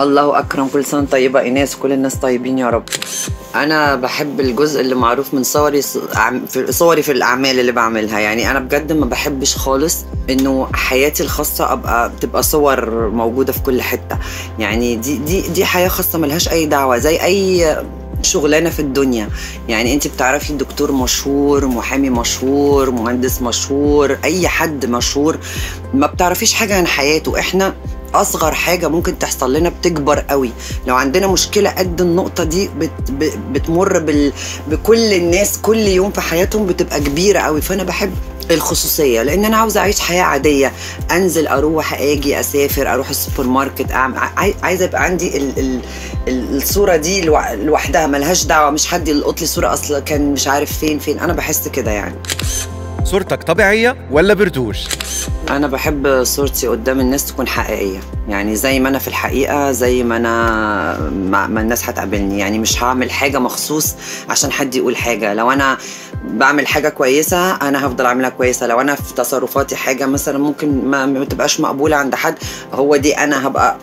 الله أكرم كل سنة طيبة. ايناس وكل الناس طيبين يا رب. أنا بحب الجزء اللي معروف من صوري في صوري في الأعمال اللي بعملها. يعني أنا بجد ما بحبش خالص إنه حياتي الخاصة ابقى تبقى صور موجودة في كل حتة. يعني دي دي دي حياة خاصة ملهاش أي دعوة زي أي شغلانة في الدنيا. يعني أنت بتعرفي دكتور مشهور محامي مشهور مهندس مشهور أي حد مشهور ما بتعرفيش حاجة عن حياته. إحنا أصغر حاجة ممكن تحصل لنا بتكبر قوي. لو عندنا مشكلة قد النقطة دي بت بتمر بال بكل الناس كل يوم في حياتهم بتبقى كبيرة قوي. فأنا بحب الخصوصية لأن أنا عاوزة أعيش حياة عادية. أنزل أروح آجي أسافر أروح السوبر ماركت اعمل عايزة يبقى عندي ال ال الصورة دي لوحدها ملهاش دعوة مش حد يلقط لي صورة أصلا كان مش عارف فين فين. أنا بحس كده يعني. صورتك طبيعية ولا برتوش أنا بحب صورتي قدام الناس تكون حقيقية. يعني زي ما أنا في الحقيقة زي ما أنا ما الناس هتقابلني. يعني مش هعمل حاجة مخصوص عشان حد يقول حاجة. لو أنا بعمل حاجة كويسة أنا هفضل اعملها كويسة. لو أنا في تصرفاتي حاجة مثلا ممكن ما, تبقاش مقبولة عند حد هو دي أنا هبقى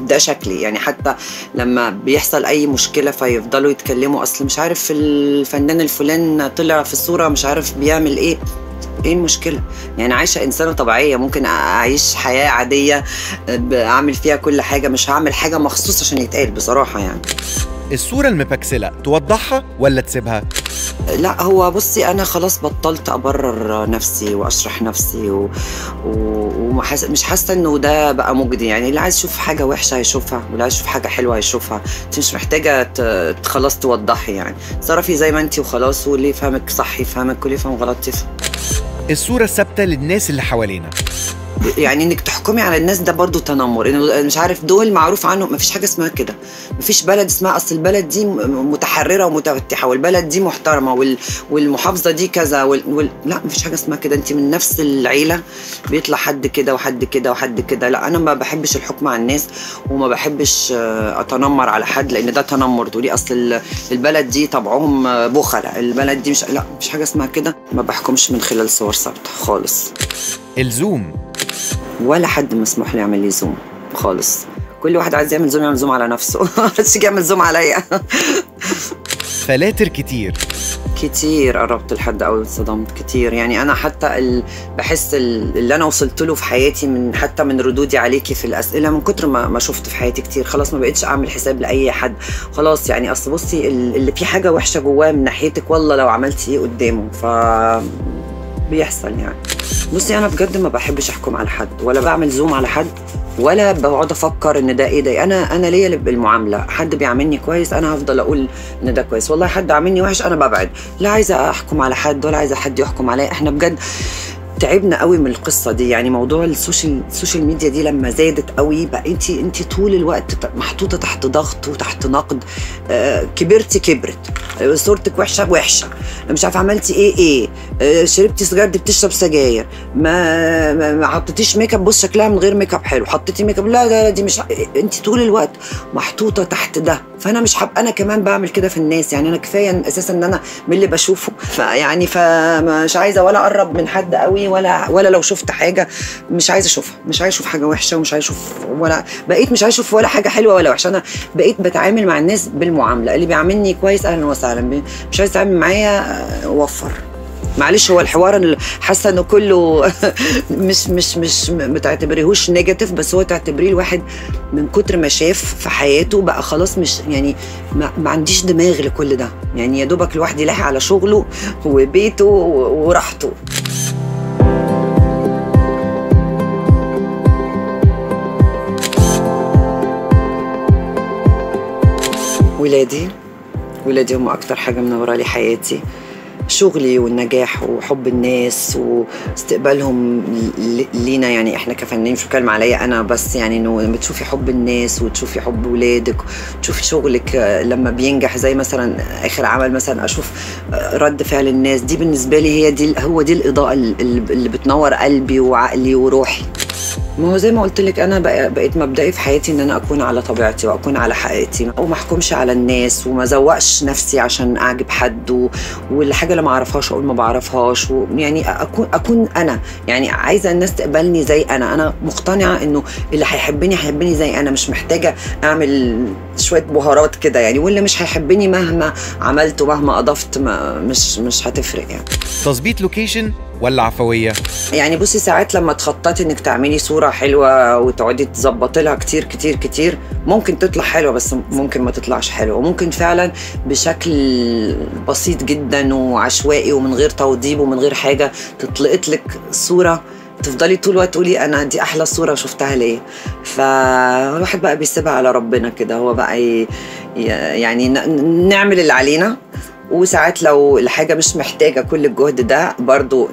ده شكلي. يعني حتى لما بيحصل أي مشكلة فيفضلوا يتكلموا. أصل مش عارف الفنان الفلان طلع في الصورة مش عارف بيعمل إيه. إيه المشكلة؟ يعني عايشة إنسانة طبيعية ممكن أعيش حياة عادية أعمل فيها كل حاجة مش هعمل حاجة مخصوص عشان يتقال بصراحة يعني. الصورة المبكسلة توضحها ولا تسيبها؟ لا هو بصي أنا خلاص بطلت أبرر نفسي وأشرح نفسي و... و... ومحس... مش حاسة إنه ده بقى مجدي يعني. اللي عايز يشوف حاجة وحشة هيشوفها واللي عايز يشوف حاجة حلوة هيشوفها. أنت مش محتاجة ت... خلاص توضحي يعني. تصرفي زي ما انت وخلاص واللي يفهمك صح يفهمك واللي يفهم غلط يفهم. الصورة الثابتة للناس اللي حوالينا. يعني إنك تحكمي على الناس ده برضو تنمر. إنه مش عارف دول معروف عنه ما فيش حاجة اسمها كده. ما فيش بلد اسمها أصل البلد دي متحررة ومتفتحة والبلد دي محترمة وال... والمحافظة دي كذا وال... وال... لا ما فيش حاجة اسمها كده. انت من نفس العيلة بيطلع حد كده وحد كده وحد كده. لا أنا ما بحبش الحكم على الناس وما بحبش أتنمر على حد لأن ده تنمر. تقولي أصل البلد دي طبعهم بخلة البلد دي مش لا مش حاجة اسمها كده. ما بحكمش من خلال صور ثابتة خالص. ال zoom. ولا حد مسموح لي يعمل لي zoom خالص. كل واحد عايز يعمل zoom يعمل zoom على نفسه. محدش يعمل zoom عليا. فلاتر كتير. كتير قربت لحد قوي اتصدمت كتير. يعني أنا حتى ال... بحس ال... اللي أنا وصلت له في حياتي من حتى من ردودي عليكي في الأسئلة من كتر ما, ما شفت في حياتي كتير. خلاص ما بقتش أعمل حساب لأي حد. خلاص يعني أصل بصي اللي في حاجة وحشة جواه من ناحيتك والله لو عملتي إيه قدامه. ف بيحصل يعني. بصي أنا بجد ما بحبش أحكم على حد ولا بعمل zoom على حد ولا بقعد أفكر إن ده إيه ده أنا أنا ليا بالمعامله حد بيعاملني كويس أنا هفضل أقول إن ده كويس. والله حد عاملني وحش أنا ببعد. لا عايزة أحكم على حد ولا عايزة حد يحكم عليا. إحنا بجد تعبنا قوي من القصة دي. يعني موضوع ال social ال social media دي لما زادت قوي بقى انت انت طول الوقت محطوطة تحت ضغط وتحت نقد. آه كبرتي كبرت. آه صورتك وحشة وحشة. مش عارفة عملتي إيه إيه. آه شربتي سجاير دي بتشرب سجاير. ما ما, حطيتيش ميك أب. بص شكلها من غير ميك أب حلو. حطيتي ميك أب. لا لا دي مش انت طول الوقت محطوطة تحت ده. فأنا مش هبقى أنا كمان بعمل كده في الناس. يعني أنا كفاية أساسا إن أنا من اللي بشوفه. فيعني فمش عايزة ولا أقرب من حد قوي ولا ولا لو شفت حاجة مش عايزة أشوفها مش عايزة أشوف حاجة وحشة ومش عايزة أشوف ولا بقيت مش عايزة أشوف ولا حاجة حلوة ولا وحشة. أنا بقيت بتعامل مع الناس بالمعاملة اللي بيعاملني كويس أهلا وسهلا مش عايز تتعامل معايا وفر معلش هو الحوار اللي حاسة إنه كله مش مش مش ما تعتبريهوش نيجاتيف بس هو تعتبريه الواحد من كتر ما شاف في حياته بقى خلاص مش يعني ما, ما عنديش دماغ لكل ده. يعني يا دوبك الواحد يلاحق على شغله وبيته وراحته. ولادي. ولادي هم أكتر حاجة منورة لي حياتي. شغلي والنجاح وحب الناس واستقبالهم لينا يعني إحنا كفنانين مش بتكلم عليا أنا بس يعني إنه لما تشوفي حب الناس وتشوفي حب ولادك تشوفي شغلك لما بينجح زي مثلا آخر عمل مثلا أشوف رد فعل الناس دي بالنسبة لي هي دي هو دي الإضاءة اللي بتنور قلبي وعقلي وروحي. ما هو زي ما قلت لك أنا بق- بقيت مبدئي في حياتي إن أنا أكون على طبيعتي وأكون على حقيقتي وما احكمش على الناس وما زوقش نفسي عشان أعجب حد و... والحاجة اللي ما أعرفهاش أقول ما بعرفهاش ويعني اكون أكون أنا. يعني عايزة الناس تقبلني زي أنا. أنا مقتنعة إنه اللي هيحبني هيحبني زي أنا مش محتاجة أعمل شوية بهارات كده يعني. واللي مش هيحبني مهما عملت ومهما اضفت ما مش مش هتفرق يعني. تظبيط لوكيشن ولا عفوية؟ يعني بصي ساعات لما تخططي إنك تعملي صورة حلوة وتقعدي تظبطي لها كتير كتير كتير. ممكن تطلع حلوة بس ممكن ما تطلعش حلوة. وممكن فعلا بشكل بسيط جدا وعشوائي ومن غير توضيب ومن غير حاجة تطلقت لك صورة. تفضلي طول الوقت تقولي أنا دي أحلى صورة شفتها ليه. فالواحد بقى بيسيبها على ربنا كده. هو بقى يعني نعمل اللي علينا. وساعات لو الحاجة مش محتاجة كل الجهد ده برضو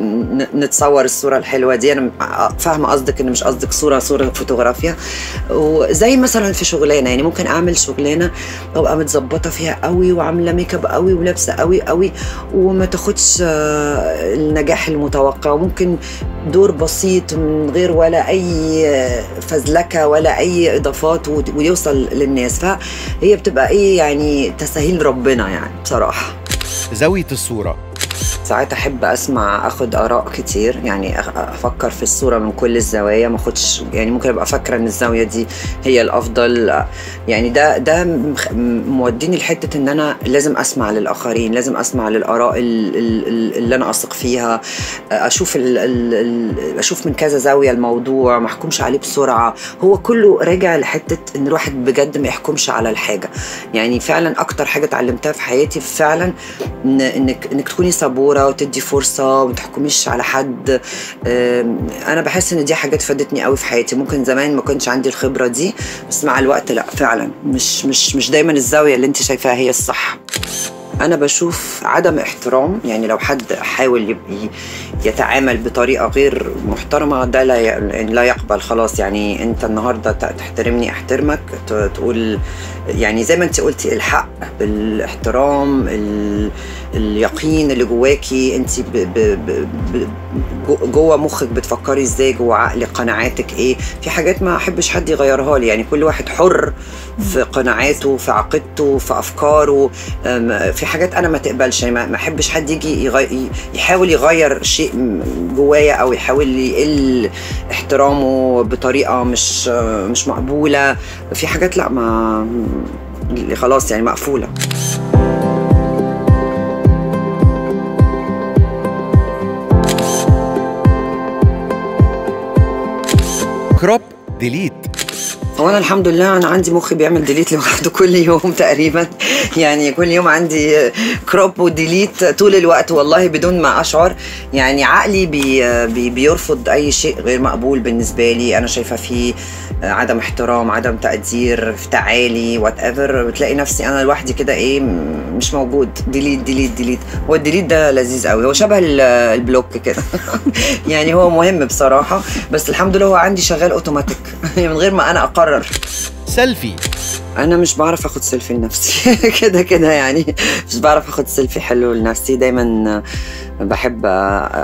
نتصور الصورة الحلوة دي. أنا فاهمة قصدك إن مش قصدك صورة صورة فوتوغرافيا وزي مثلا في شغلانة يعني ممكن أعمل شغلانة وأبقى متظبطة فيها قوي وعاملة ميك اب قوي ولابسة قوي قوي وما تاخدش آه، النجاح المتوقع. وممكن دور بسيط من غير ولا أي فزلكة ولا أي إضافات ويوصل للناس. فهي بتبقى إيه يعني تساهيل ربنا يعني بصراحة. زاويه الصورة. ساعات أحب أسمع أخد آراء كتير يعني أفكر في الصورة من كل الزوايا ما أخدش يعني ممكن أبقى فاكرة إن الزاوية دي هي الأفضل. يعني ده ده موديني لحتة إن أنا لازم أسمع للآخرين لازم أسمع للآراء ال- ال- ال- اللي أنا أثق فيها. أشوف ال ال ال أشوف من كذا زاوية الموضوع ما أحكمش عليه بسرعة. هو كله راجع لحتة إن الواحد بجد ما يحكمش على الحاجة. يعني فعلا أكتر حاجة اتعلمتها في حياتي فعلا إنك إنك تكوني صبورة وتدي فرصة وما تحكميش على حد. أنا بحس إن دي حاجات فادتني قوي في حياتي. ممكن زمان ما كنتش عندي الخبرة دي بس مع الوقت لأ فعلا. مش مش مش دايما الزاوية اللي أنت شايفاها هي الصح. أنا بشوف عدم احترام يعني لو حد حاول يتعامل بطريقة غير محترمة ده لا لا يقبل. خلاص يعني أنت النهارده تحترمني أحترمك تقول يعني زي ما أنت قلتي الحق الاحترام ال- اليقين اللي جواكي انت ب- ب- ب- ب- جو- جوه مخك بتفكري إزاي جوه عقلك قناعاتك إيه في حاجات ما احبش حد يغيرها لي يعني كل واحد حر في قناعاته في عقيدته في افكاره في حاجات أنا ما تقبلش يعني ما احبش حد يجي. يحاول يغير شيء جوايا أو يحاول يقل احترامه بطريقة مش مش مقبولة في حاجات لا ما خلاص يعني مقفولة crop delete. هو أنا الحمد لله أنا عندي مخي بيعمل delete لوحده كل يوم تقريبا. يعني كل يوم عندي crop و delete طول الوقت والله بدون ما أشعر. يعني عقلي بي بي بيرفض أي شيء غير مقبول بالنسبة لي. أنا شايفة فيه عدم احترام عدم تقدير في تعالي whatever بتلاقي نفسي أنا لوحدي كده إيه مش موجود. delete delete delete هو ال delete ده لذيذ قوي. هو شبه ال- ال block كده. يعني هو مهم بصراحة. بس الحمد لله هو عندي شغال اوتوماتيك من غير ما أنا أقرر سيلفي. أنا مش بعرف آخد سيلفي لنفسي. كده كده يعني. مش بعرف آخد سيلفي حلو لنفسي. دايما بحب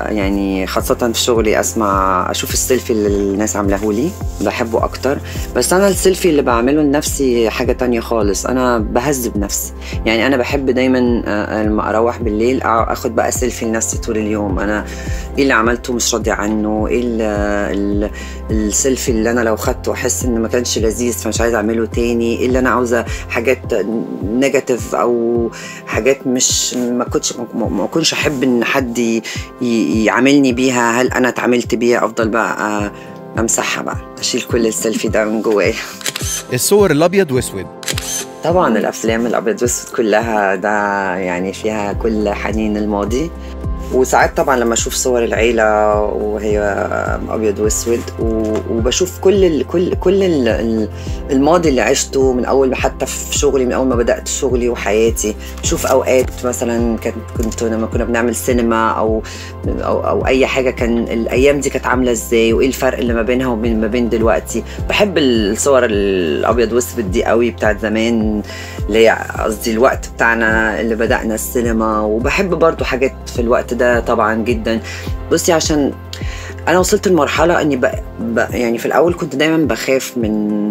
يعني خاصة في شغلي أسمع أشوف السيلفي اللي الناس عاملاه لي بحبه أكتر. بس أنا السيلفي اللي بعمله لنفسي حاجة تانية خالص أنا بهذب نفسي. يعني أنا بحب دايما لما أروح بالليل آخد بقى سيلفي لنفسي طول اليوم. أنا إيه اللي عملته مش راضية عنه؟ ال السيلفي اللي أنا لو خدته أحس إن ما كانش لذيذ فمش عايزه أعمله تاني؟ إيه اللي أنا عاوزة؟ حاجات negative أو حاجات مش ما كنتش ما كنتش أحب إن حد ي- يعاملني بيها هل أنا اتعاملت بيها؟ أفضل بقى امسحها بقى أشيل كل السيلفي ده من جوايا. الصور الأبيض وأسود. طبعا الأفلام الأبيض وأسود كلها ده يعني فيها كل حنين الماضي. وساعات طبعا لما أشوف صور العيلة وهي أبيض وأسود وبشوف كل ال كل كل ال- ال- الماضي اللي عشته من أول حتى في شغلي من أول ما بدأت شغلي وحياتي. بشوف أوقات مثلا كنت كنت لما كنا بنعمل سينما أو أو أو أي حاجة كان الأيام دي كانت عاملة إزاي وإيه الفرق اللي ما بينها وبين ما بين دلوقتي. بحب الصور الأبيض وأسود دي قوي بتاعت زمان اللي قصدي الوقت بتاعنا اللي بدأنا السينما. وبحب برضو حاجات في الوقت ده طبعا جدا. بصي عشان أنا وصلت لمرحلة إني ب... ب... يعني في الأول كنت دايما بخاف من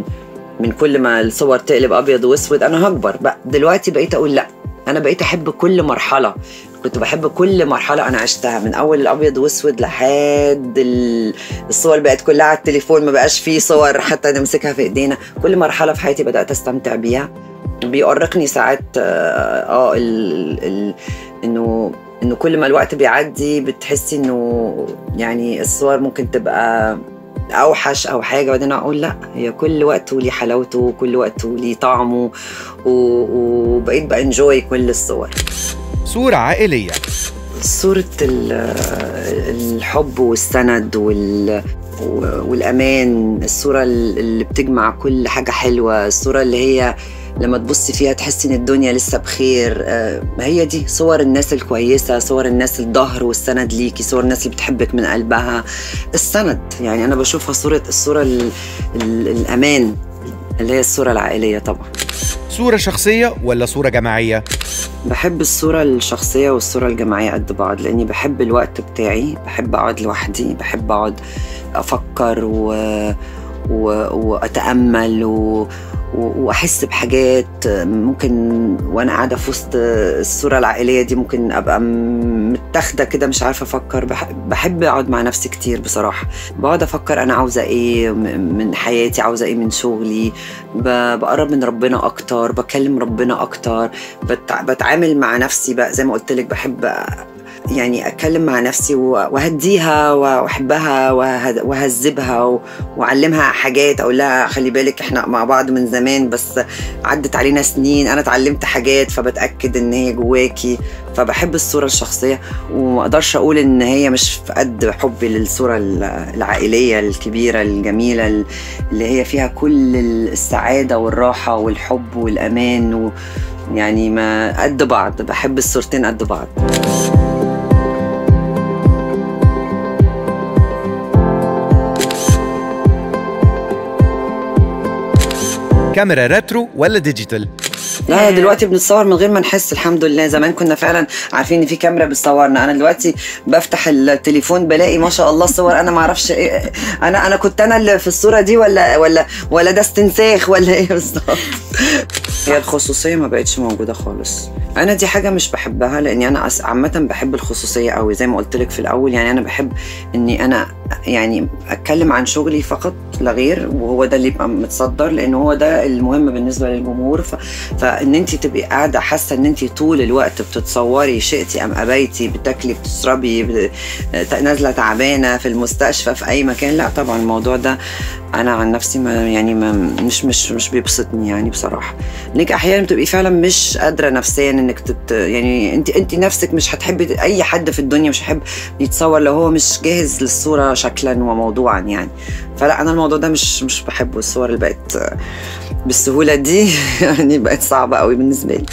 من كل ما الصور تقلب أبيض وأسود. أنا هكبر بقى. دلوقتي بقيت أقول لأ. أنا بقيت أحب كل مرحلة. كنت بحب كل مرحلة أنا عشتها من أول الأبيض وأسود لحد ال- الصور بقت كلها على التليفون ما بقاش فيه صور حتى نمسكها في إيدينا. كل مرحلة في حياتي بدأت أستمتع بيها. بيؤرقني ساعات آه آه، ال... ال... إنه إنه كل ما الوقت بيعدي بتحسي إنه يعني الصور ممكن تبقى أوحش أو حاجة. وبعدين أقول لأ هي كل وقت وليه حلاوته وكل وقت وليه طعمه وبقيت بأنجوي كل الصور. صورة عائلية. صورة ال- الحب والسند وال والأمان الصورة اللي بتجمع كل حاجة حلوة الصورة اللي هي لما تبصي فيها تحسي إن الدنيا لسه بخير. آه، هي دي صور الناس الكويسة صور الناس الظهر والسند ليكي صور الناس اللي بتحبك من قلبها. السند يعني أنا بشوفها صورة الصورة ال- ال- الأمان اللي هي الصورة العائلية طبعا. صورة شخصية ولا صورة جماعية؟ بحب الصورة الشخصية والصورة الجماعية قد بعض لأني بحب الوقت بتاعي بحب أقعد لوحدي بحب أقعد أفكر و... و... وأتأمل و... و- وأحس بحاجات ممكن وأنا قاعدة في وسط الصورة العائلية دي ممكن أبقى م- متاخدة كده مش عارفة أفكر. بح- بحب أقعد مع نفسي كتير بصراحة. بقعد أفكر أنا عاوزة إيه م- من حياتي عاوزة إيه من شغلي. بقرب من ربنا أكتر بكلم ربنا بتع... بتعامل مع نفسي بقى. زي ما قلت لك بحب يعني أتكلم مع نفسي وأهديها وأحبها وه- وأهذبها و- وأعلمها حاجات أقول لها خلي بالك إحنا مع بعض من زمان بس عدت علينا سنين أنا اتعلمت حاجات فبتأكد إن هي جواكي فبحب الصورة الشخصية وما أقدرش أقول إن هي مش في قد حبي للصورة ال- العائلية الكبيرة الجميلة ال- اللي هي فيها كل السعادة والراحة والحب والأمان و يعني ما قد بعض بحب الصورتين قد بعض. كاميرا retro ولا digital؟ لا دلوقتي بنتصور من غير ما نحس الحمد لله. زمان كنا فعلا عارفين إن في كاميرا بتصورنا. أنا دلوقتي بفتح التليفون بلاقي ما شاء الله صور. أنا ما أعرفش إيه أنا أنا كنت أنا اللي في الصورة دي ولا ولا ولا ده استنساخ ولا إيه بالظبط؟ هي الخصوصية ما بقتش موجودة خالص. أنا دي حاجة مش بحبها لأني أنا عامة بحب الخصوصية قوي زي ما قلت لك في الأول يعني أنا بحب إني أنا يعني أتكلم عن شغلي فقط لا غير وهو ده اللي يبقى متصدر لأن هو ده المهم بالنسبة للجمهور. ف... فإن أنت تبقي قاعدة حاسة إن أنت طول الوقت بتتصوري شئتي أم أبيتي بتاكلي بتشربي ب... نازلة تعبانة في المستشفى في أي مكان لا طبعا الموضوع ده أنا عن نفسي ما يعني ما مش مش مش بيبسطني يعني بصراحة. إنك أحيانا بتبقي فعلا مش قادرة نفسيا إنك تت يعني أنت أنت نفسك مش هتحبي أي حد في الدنيا مش هيحب يتصور لو هو مش جاهز للصورة شكلا وموضوعا يعني. فلا أنا الموضوع ده مش مش بحبه. الصور اللي بقت بالسهولة دي يعني بقت صعبة قوي بالنسبة لي.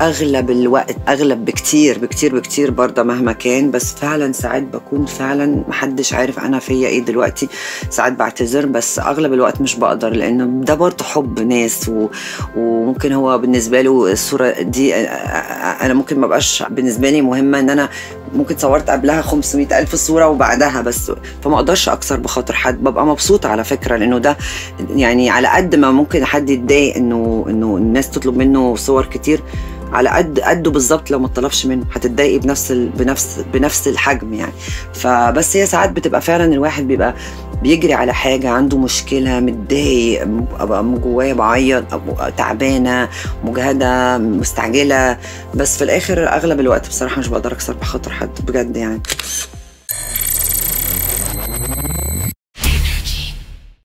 أغلب الوقت أغلب بكتير بكتير بكتير برضه مهما كان. بس فعلا ساعات بكون فعلا محدش عارف أنا فيا إيه دلوقتي. ساعات بعتذر بس أغلب الوقت مش بقدر لأن ده برضه حب ناس. و... وممكن هو بالنسبة له الصورة دي أنا ممكن ما بقاش بالنسبة لي مهمة إن أنا ممكن صورت قبلها 500 ألف صورة وبعدها بس. فما أقدرش أكسر بخاطر حد ببقى مبسوطة على فكرة لأنه ده يعني على قد ما ممكن حد يتضايق إنه إنه الناس تطلب منه صور كتير على قد قده بالظبط لو ما طلبش منه هتتضايقي بنفس ال... بنفس بنفس الحجم يعني. فبس هي ساعات بتبقى فعلا الواحد بيبقى بيجري على حاجة عنده مشكلة متضايق أبقى من جوايا بعيط أبقى تعبانة مجهدة مستعجلة. بس في الآخر أغلب الوقت بصراحة مش بقدر أكسر بخاطر حد بجد يعني.